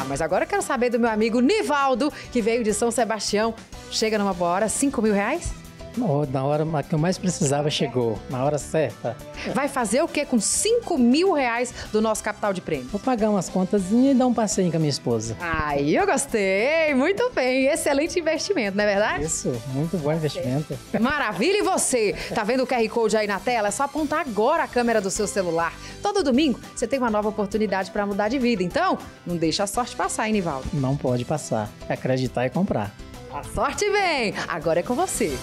Ah, mas agora eu quero saber do meu amigo Nivaldo, que veio de São Sebastião. Chega numa boa hora, 5 mil reais? Oh, na hora que eu mais precisava chegou, na hora certa. Vai fazer o que com 5 mil reais do nosso capital de prêmio? Vou pagar umas contas e dar um passeio com a minha esposa. Aí eu gostei, muito bem, excelente investimento, não é verdade? Isso, muito bom investimento. Maravilha, e você? Tá vendo o QR Code aí na tela? É só apontar agora a câmera do seu celular. Todo domingo você tem uma nova oportunidade para mudar de vida, então não deixa a sorte passar, hein, Nivaldo? Não pode passar, acreditar e comprar. A sorte vem! Agora é com você!